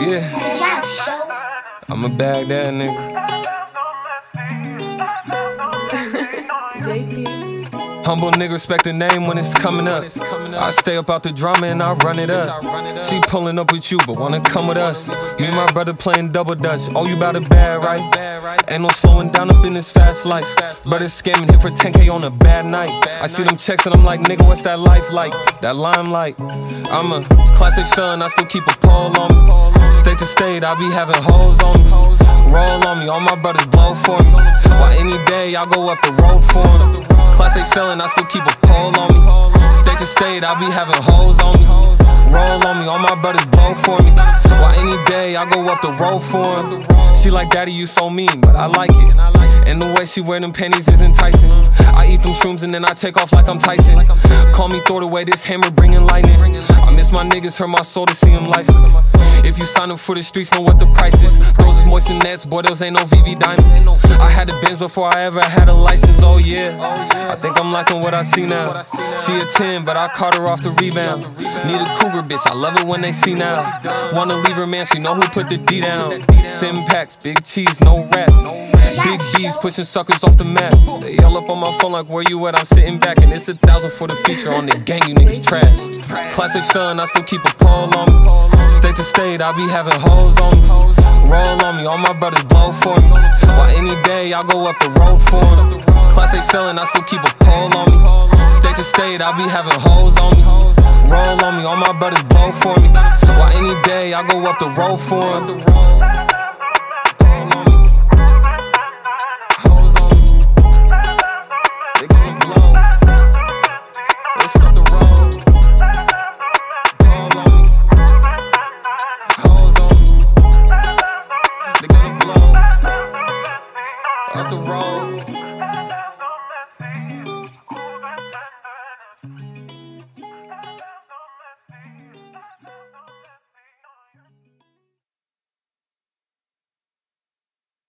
Yeah. I'm a bag that nigga. JP. Humble nigga, respect the name when it's coming up. I stay up out the drama and I run it up. She pulling up with you, but wanna come with us. Me and my brother playing double dutch. Oh, you bout a bad, right? Ain't no slowing down up in this fast life. Brother scamming hit for 10k on a bad night. I see them checks and I'm like, nigga, what's that life like? That limelight. I'm a classic felon, I still keep a pole on me. State to state, I be having hoes on me. Roll on me, all my brothers blow for me. Why any day I go up the road for 'em. Class A felon, I still keep a pole on me. State to state, I be having hoes on me. Roll on me, all my brothers blow for me. Why any day I go up the road for 'em. She like, Daddy, you so mean, but I like it. And the way she wear them panties is enticing. I eat them shrooms and then I take off like I'm Tyson. Call me throw way this hammer bringing lightning. I miss my niggas, hurt my soul to see them lifeless. You sign up for the streets, know what the price is. Those is moissanites, boy, those ain't no VV diamonds. I had the Benz before I ever had a license, oh yeah. I think I'm liking what I see now. She a 10, but I caught her off the rebound. Need a cougar bitch, I love it when they see now. Wanna leave her man, she know who put the D down. Sim packs, big cheese, no rats. Big B's pushing suckers off the map. They yell up on my phone like, where you at? I'm sitting back, and it's a thousand for the feature on the gang, you niggas trash. Classic felon, I still keep a pole on me. State to state, I be having hoes on me. Roll on me, all my brothers blow for me. Why any day I go up the road for 'em. Class A felon, I still keep a pole on me. State to state, I be having hoes on me. Roll on me, all my brothers blow for me. Why any day I go up the road for 'em. Ooh.